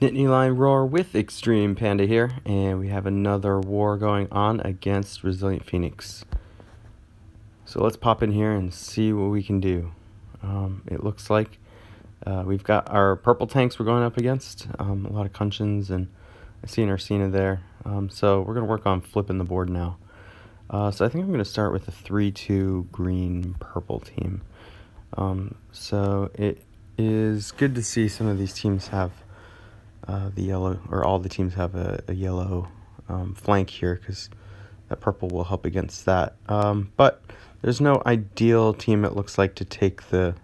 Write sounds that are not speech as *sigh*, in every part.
Nittany Lion Roar with Xtreme Panda here, and we have another war going on against Resilient Phoenix. So let's pop in here and see what we can do. Um, it looks like uh, we've got our purple tanks we're going up against, um, a lot of Kunchens, and I see an Ursena there. Um, so we're going to work on flipping the board now. Uh, so I think I'm going to start with a 3-2 green-purple team. Um, so it is good to see some of these teams have uh, the yellow, or all the teams have a, a yellow um, flank here because that purple will help against that. Um, but there's no ideal team it looks like to take the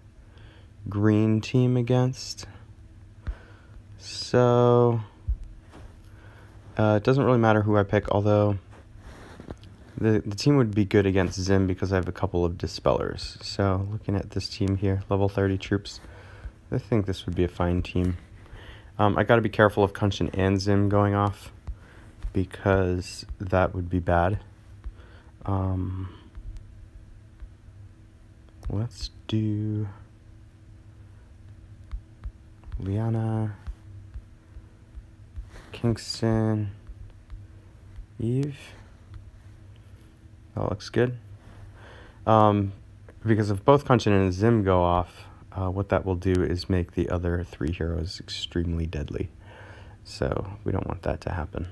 green team against. So uh, it doesn't really matter who I pick, although the, the team would be good against Zim because I have a couple of Dispellers. So looking at this team here, level 30 troops, I think this would be a fine team. Um, I got to be careful of Kunchen and Zim going off because that would be bad. Um, let's do Liana, Kingston, Eve. That looks good. Um, because if both Kunchen and Zim go off, uh, what that will do is make the other three heroes extremely deadly. So we don't want that to happen.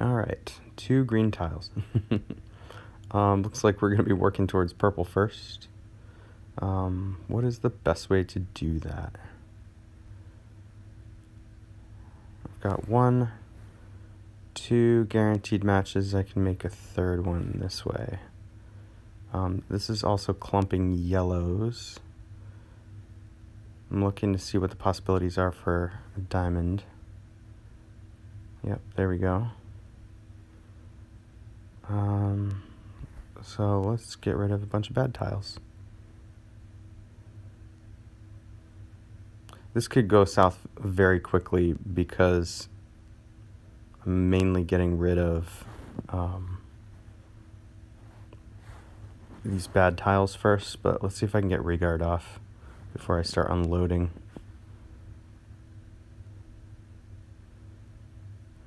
Alright, two green tiles. *laughs* um, looks like we're going to be working towards purple first. Um, what is the best way to do that? I've got one, two guaranteed matches. I can make a third one this way. Um, this is also clumping yellows. I'm looking to see what the possibilities are for a diamond. Yep, there we go. Um, so let's get rid of a bunch of bad tiles. This could go south very quickly because I'm mainly getting rid of um, these bad tiles first, but let's see if I can get Rigard off before I start unloading.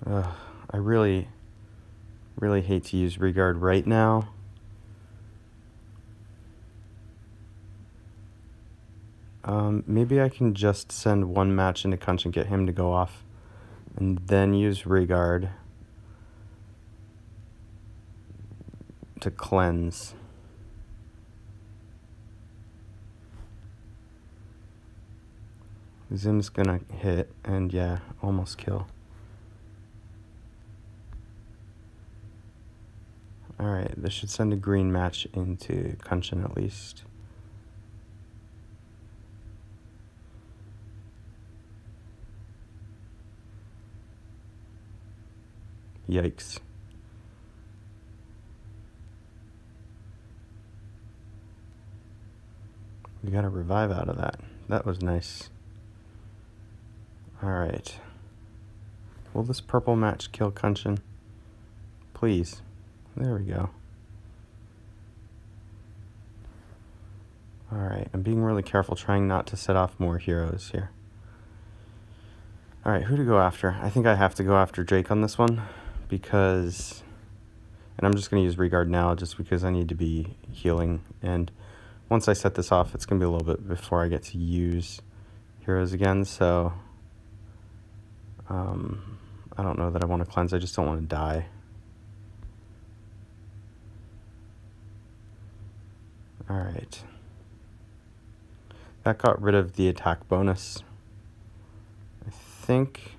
I really Really hate to use Rigard right now. Um, maybe I can just send one match into Kunch and get him to go off. And then use Rigard to cleanse. Zim's gonna hit and yeah, almost kill. Alright, this should send a green match into Kunchen at least. Yikes. We got a revive out of that. That was nice. Alright. Will this purple match kill Kunchen? Please. There we go. Alright, I'm being really careful trying not to set off more heroes here. Alright, who to go after? I think I have to go after Drake on this one because... And I'm just going to use Rigard now just because I need to be healing. And once I set this off, it's going to be a little bit before I get to use heroes again. So um, I don't know that I want to cleanse. I just don't want to die. Alright. That got rid of the attack bonus. I think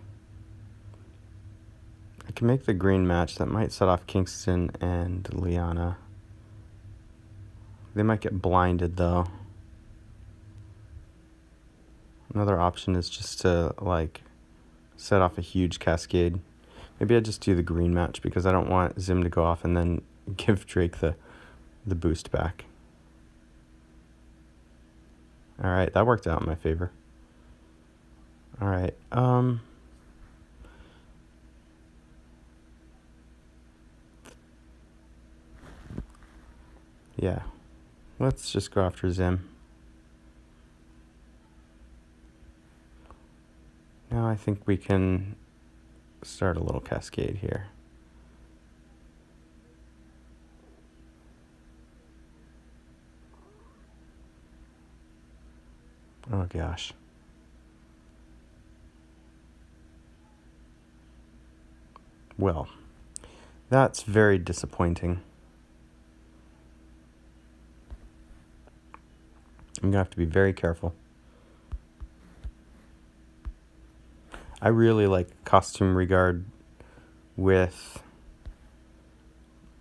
I can make the green match. That might set off Kingston and Liana. They might get blinded though. Another option is just to like set off a huge cascade. Maybe I just do the green match because I don't want Zim to go off and then *laughs* give Drake the the boost back. All right, that worked out in my favor. All right. Um Yeah. Let's just go after Zim. Now I think we can start a little cascade here. Oh gosh. Well, that's very disappointing. I'm going to have to be very careful. I really like costume Rigard with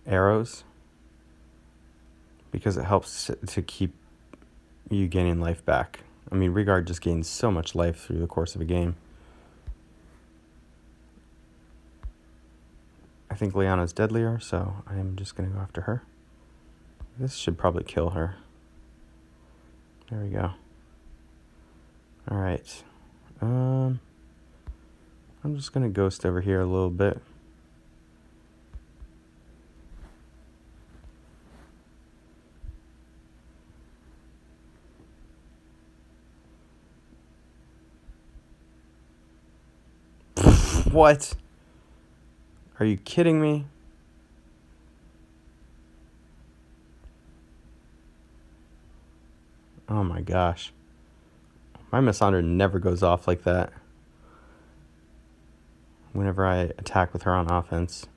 arrows because it helps to keep you gaining life back. I mean, Rigard just gains so much life through the course of a game. I think Liana's deadlier, so I am just going to go after her. This should probably kill her. There we go. Alright. Um, I'm just going to ghost over here a little bit. *laughs* what? Are you kidding me? Oh my gosh. My Misandra never goes off like that. Whenever I attack with her on offense.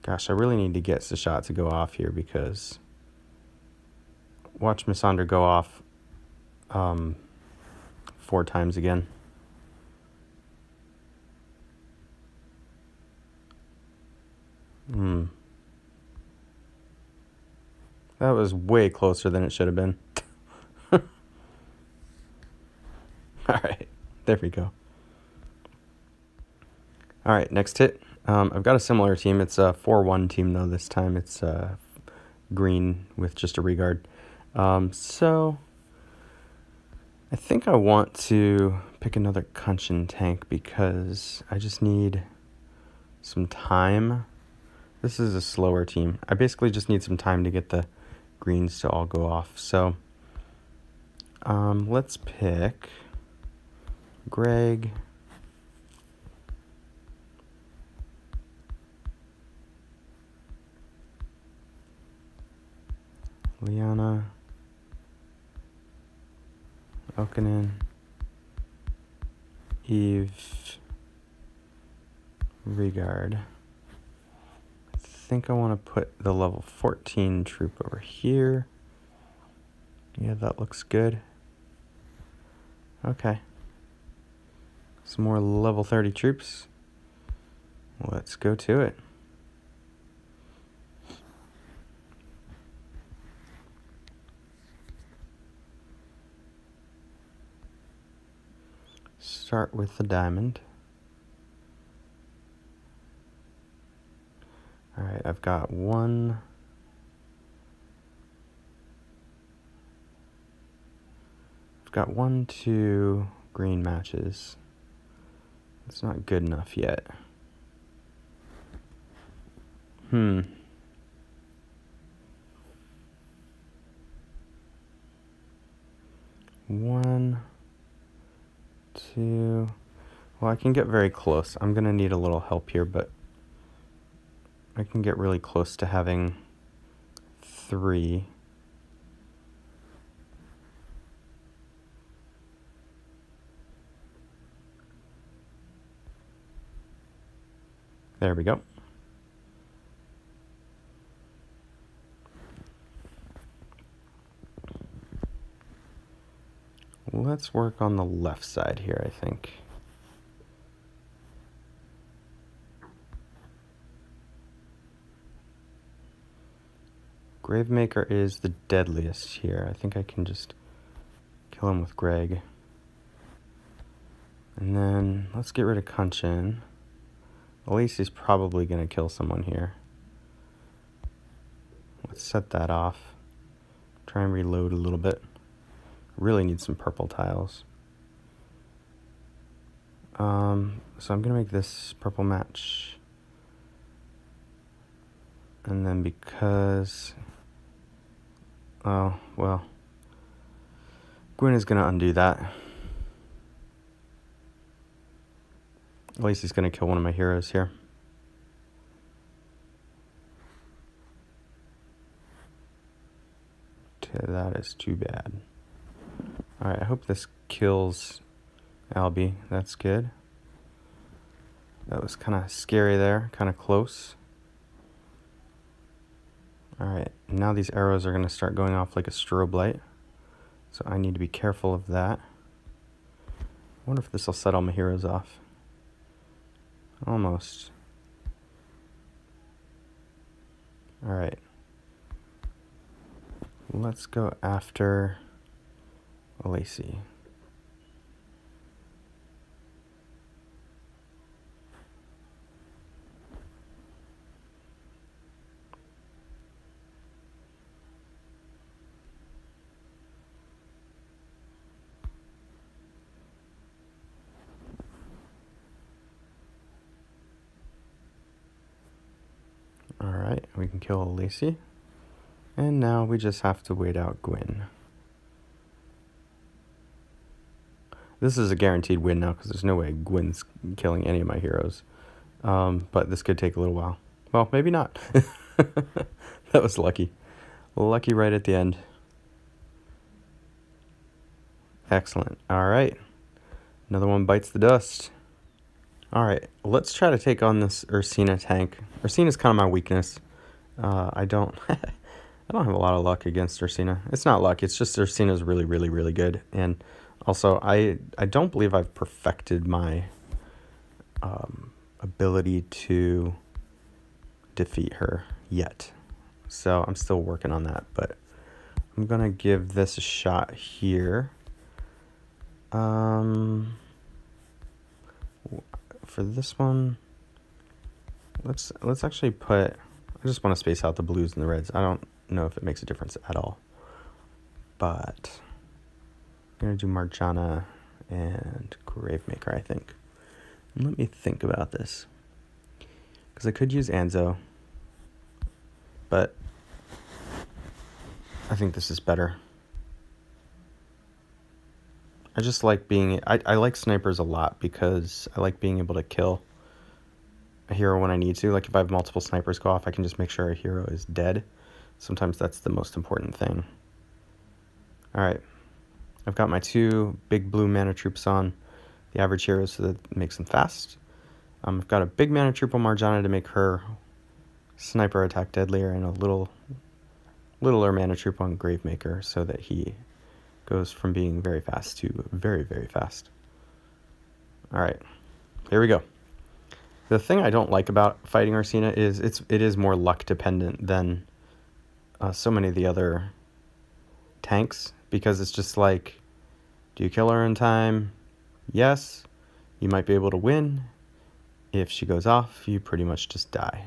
Gosh, I really need to get the shot to go off here because watch Misandra go off um, four times again. Hmm. That was way closer than it should have been. *laughs* Alright, there we go. Alright, next hit. Um, I've got a similar team. It's a 4-1 team, though, this time. It's uh, green with just a Rigard. Um, so, I think I want to pick another Kunchen tank because I just need some time this is a slower team. I basically just need some time to get the greens to all go off. So um, let's pick Greg. Liana. Okinen. Eve. Rigard think I want to put the level 14 troop over here. Yeah, that looks good. Okay. Some more level 30 troops. Let's go to it. Start with the diamond. All right, I've got one. I've got one, two green matches. It's not good enough yet. Hmm. One, two. Well, I can get very close. I'm going to need a little help here, but I can get really close to having three. There we go. Let's work on the left side here, I think. Gravemaker is the deadliest here. I think I can just kill him with Greg. And then let's get rid of Kunchen. Elise is probably going to kill someone here. Let's set that off. Try and reload a little bit. Really need some purple tiles. Um, so I'm going to make this purple match. And then because... Oh, well. Gwyn is going to undo that. At least he's going to kill one of my heroes here. That is too bad. Alright, I hope this kills Albie. That's good. That was kind of scary there, kind of close. Alright, now these arrows are going to start going off like a strobe light. So I need to be careful of that. I wonder if this will set all my heroes off. Almost. Alright. Let's go after Lacey. We can kill Lacey. And now we just have to wait out Gwyn. This is a guaranteed win now because there's no way Gwyn's killing any of my heroes. Um, but this could take a little while. Well, maybe not. *laughs* that was lucky. Lucky right at the end. Excellent. All right. Another one bites the dust. All right, let's try to take on this Ursena tank. Ursena's kind of my weakness. Uh, I don't... *laughs* I don't have a lot of luck against Ursena. It's not luck, it's just Ursena's really, really, really good. And also, I, I don't believe I've perfected my um, ability to defeat her yet. So I'm still working on that, but I'm gonna give this a shot here. Um, for this one, let's let's actually put. I just want to space out the blues and the reds. I don't know if it makes a difference at all. But I'm going to do Marjana and Gravemaker, I think. Let me think about this. Because I could use Anzo, but I think this is better. I just like being, I, I like snipers a lot because I like being able to kill hero when I need to. Like if I have multiple snipers go off, I can just make sure a hero is dead. Sometimes that's the most important thing. Alright, I've got my two big blue mana troops on the average heroes so that makes them fast. Um, I've got a big mana troop on Marjana to make her sniper attack deadlier and a little littler mana troop on Gravemaker so that he goes from being very fast to very, very fast. Alright, here we go. The thing I don't like about fighting Ursena is it's it is more luck dependent than uh, so many of the other tanks because it's just like, do you kill her in time? Yes, you might be able to win. If she goes off, you pretty much just die.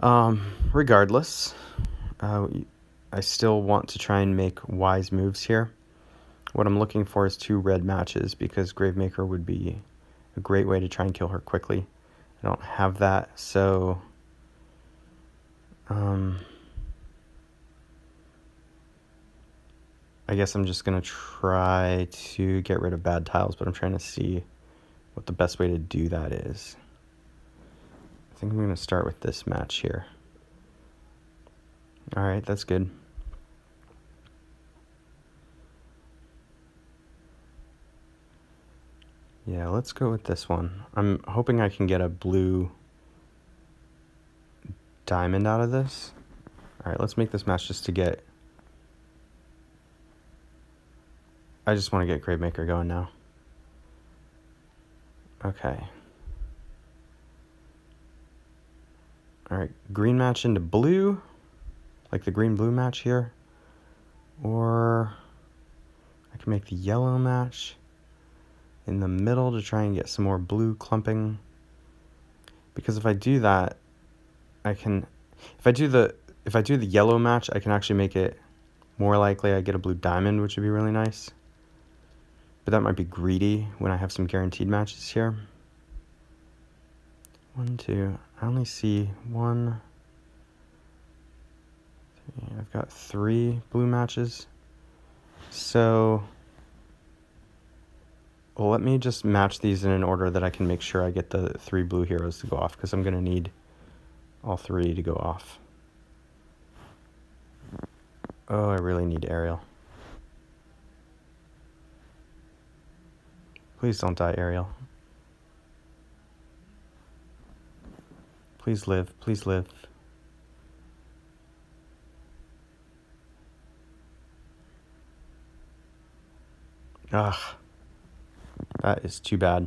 Um, regardless, uh, I still want to try and make wise moves here. What I'm looking for is two red matches because Gravemaker would be a great way to try and kill her quickly. I don't have that, so um, I guess I'm just going to try to get rid of bad tiles, but I'm trying to see what the best way to do that is. I think I'm going to start with this match here. Alright, that's good. Yeah, let's go with this one. I'm hoping I can get a blue diamond out of this. Alright, let's make this match just to get... I just want to get Gravemaker going now. Okay. Alright, green match into blue. Like the green-blue match here. Or I can make the yellow match in the middle to try and get some more blue clumping. Because if I do that, I can, if I do the, if I do the yellow match, I can actually make it more likely I get a blue diamond, which would be really nice. But that might be greedy when I have some guaranteed matches here. One, two. I only see one. Three. I've got three blue matches. So, well, let me just match these in an order that I can make sure I get the three blue heroes to go off because I'm going to need all three to go off. Oh, I really need Ariel. Please don't die, Ariel. Please live. Please live. Ugh. That is too bad.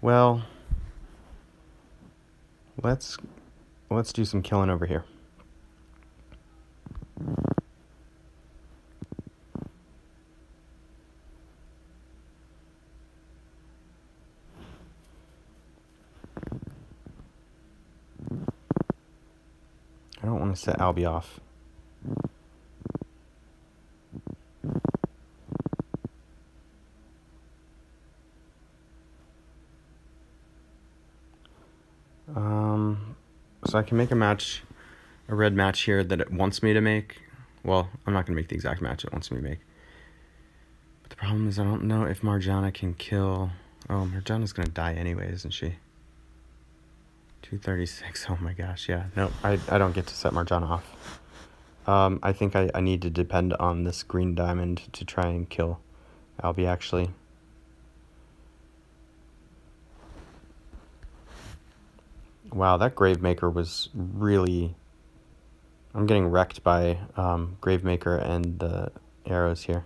Well, let's let's do some killing over here. I don't want to set Albie off. Um, so I can make a match, a red match here that it wants me to make. Well, I'm not going to make the exact match it wants me to make. But the problem is I don't know if Marjana can kill... Oh, Marjana's going to die anyway, isn't she? 236. *laughs* Oh my gosh, yeah. No, I, I don't get to set Marjana off. Um, I think I, I need to depend on this green diamond to try and kill Albie, actually. Wow, that Gravemaker was really... I'm getting wrecked by um, Gravemaker and the arrows here.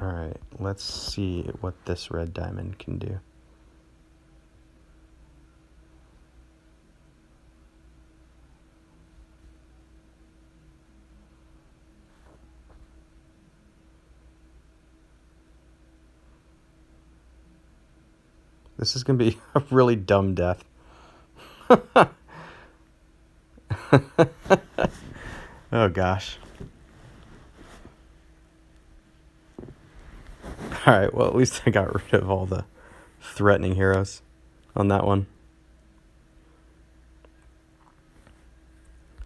Alright, let's see what this red diamond can do. This is going to be *laughs* a really dumb death. *laughs* oh gosh. Alright, well at least I got rid of all the threatening heroes on that one.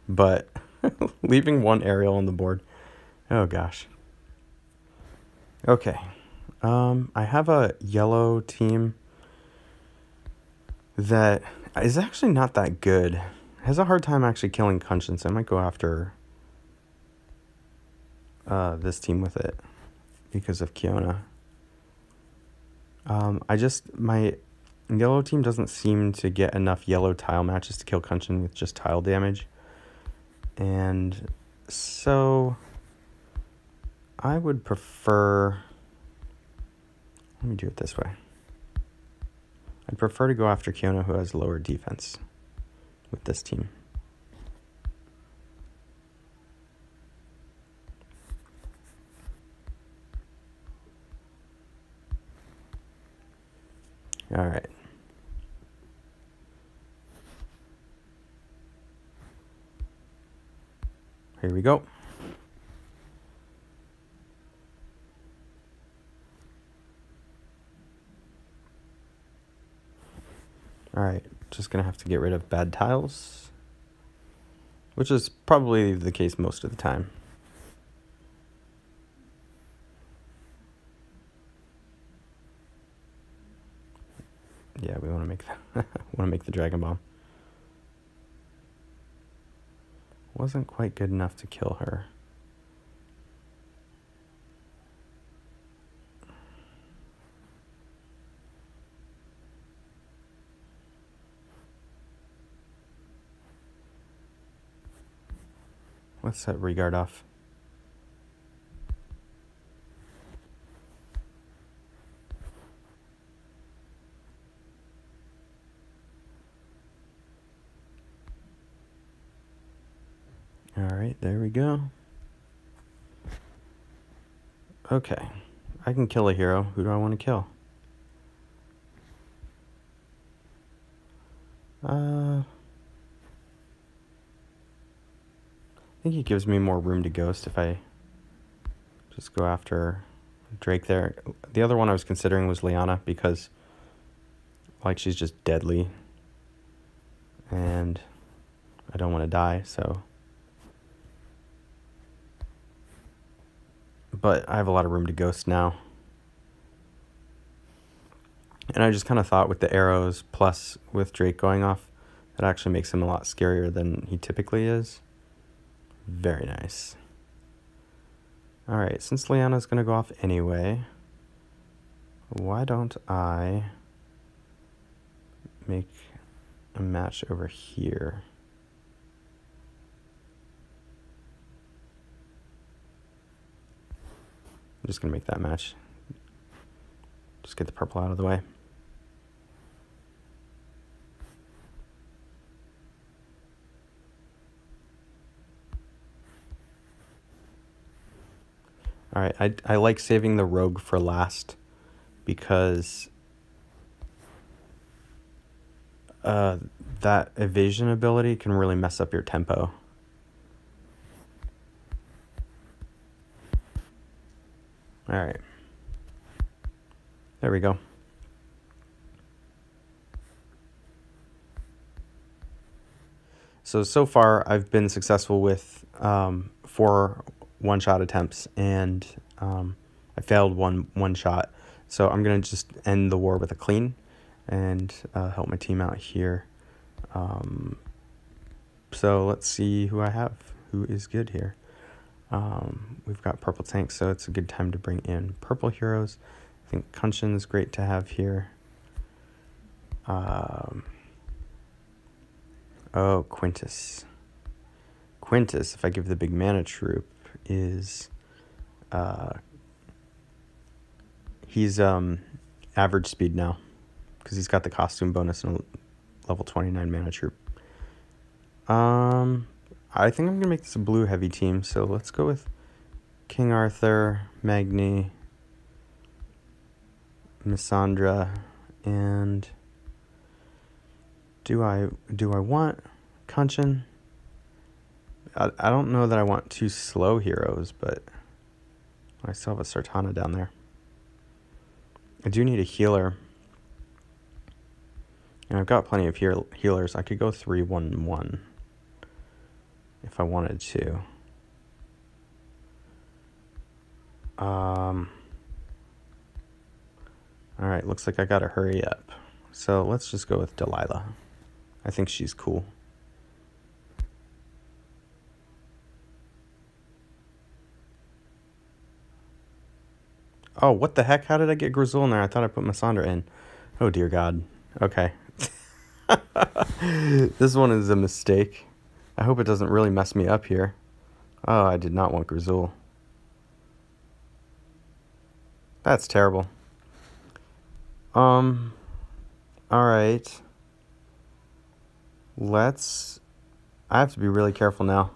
But *laughs* leaving one Ariel on the board. Oh gosh. Okay. Um, I have a yellow team that is actually not that good. Has a hard time actually killing Kunchens. I might go after uh, this team with it because of Kiona. Um, I just, my yellow team doesn't seem to get enough yellow tile matches to kill Kunchen with just tile damage. And so I would prefer, let me do it this way. I'd prefer to go after Kiona who has lower defense with this team. All right. Here we go. Just gonna have to get rid of bad tiles. Which is probably the case most of the time. Yeah, we want to make the want to make the dragon bomb. Wasn't quite good enough to kill her. Let's uh, set Rigard off. All right, there we go. Okay, I can kill a hero. Who do I want to kill? Think he gives me more room to ghost if I just go after Drake there. The other one I was considering was Liana because, like, she's just deadly. And I don't want to die, so. But I have a lot of room to ghost now. And I just kind of thought with the arrows plus with Drake going off, that actually makes him a lot scarier than he typically is. Very nice. Alright, since Liana's going to go off anyway, why don't I make a match over here? I'm just going to make that match. Just get the purple out of the way. All right, I, I like saving the rogue for last because uh, that evasion ability can really mess up your tempo. All right. There we go. So, so far I've been successful with um, four one shot attempts and um, I failed one one shot. So I'm gonna just end the war with a clean and uh, help my team out here. Um, so let's see who I have. Who is good here? Um, we've got purple tanks, so it's a good time to bring in purple heroes. I think Kunchen is great to have here. Um, oh, Quintus. Quintus, if I give the big mana troop, is uh, he's um, average speed now because he's got the costume bonus and a level 29 mana troop. Um, I think I'm going to make this a blue heavy team, so let's go with King Arthur, Magni, Misandra, and do I do I want Kunshin? I, I don't know that I want two slow heroes, but I still have a Sartana down there. I do need a healer. And I've got plenty of heal healers. I could go 3 1 1 if I wanted to. Um, Alright, looks like I gotta hurry up. So let's just go with Delilah. I think she's cool. Oh, what the heck? How did I get Grizzle in there? I thought I put Misandra in. Oh, dear God. Okay. *laughs* this one is a mistake. I hope it doesn't really mess me up here. Oh, I did not want Grizzle. That's terrible. Um, alright. Let's... I have to be really careful now.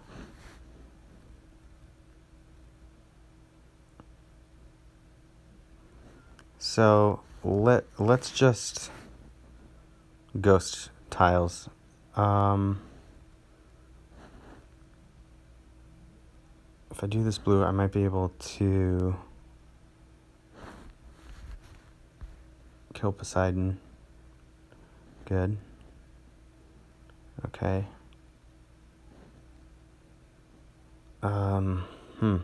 So let let's just ghost tiles. Um, if I do this blue, I might be able to kill Poseidon. Good. Okay. Um, hmm.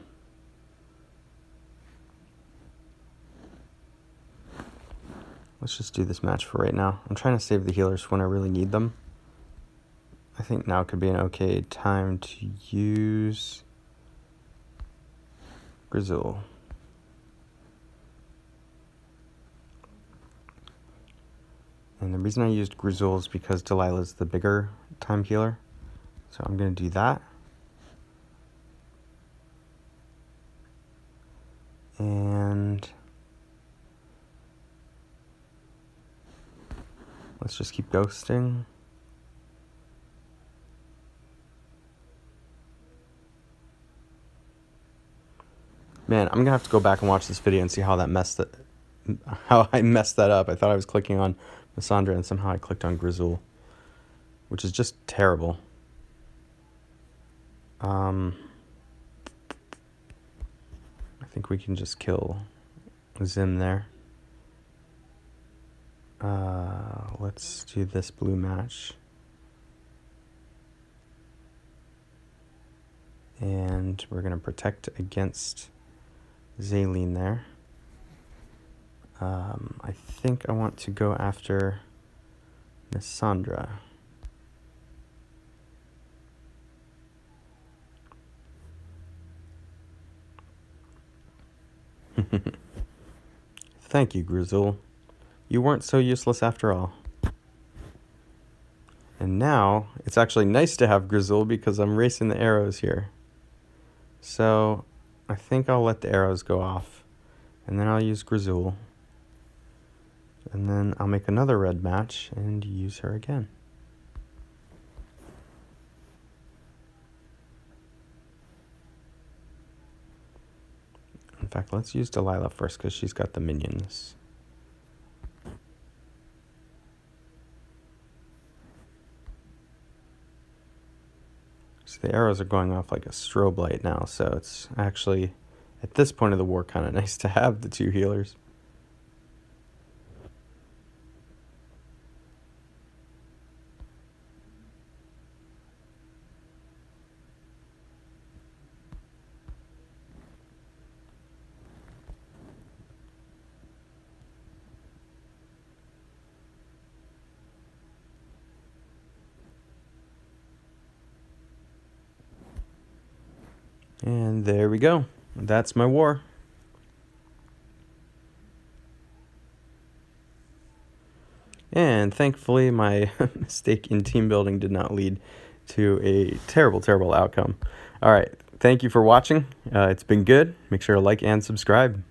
Let's just do this match for right now. I'm trying to save the healers when I really need them. I think now could be an okay time to use Grizzle. And the reason I used Grizzle is because Delilah's the bigger time healer. So I'm going to do that. And Let's just keep ghosting. Man, I'm gonna have to go back and watch this video and see how that messed it, *laughs* how I messed that up. I thought I was clicking on Misandra and somehow I clicked on Grizzle. which is just terrible. Um, I think we can just kill Zim there. Uh, let's do this blue match. And we're going to protect against Zaline there. Um, I think I want to go after Misandra. *laughs* Thank you, Grizzle. You weren't so useless after all. And now, it's actually nice to have Grizzle because I'm racing the arrows here. So, I think I'll let the arrows go off. And then I'll use Grizzle. And then I'll make another red match and use her again. In fact, let's use Delilah first because she's got the minions. The arrows are going off like a strobe light now, so it's actually, at this point of the war, kind of *laughs* nice to have the two healers. And there we go. That's my war. And thankfully, my *laughs* mistake in team building did not lead to a terrible, terrible outcome. All right. Thank you for watching. Uh, it's been good. Make sure to like and subscribe.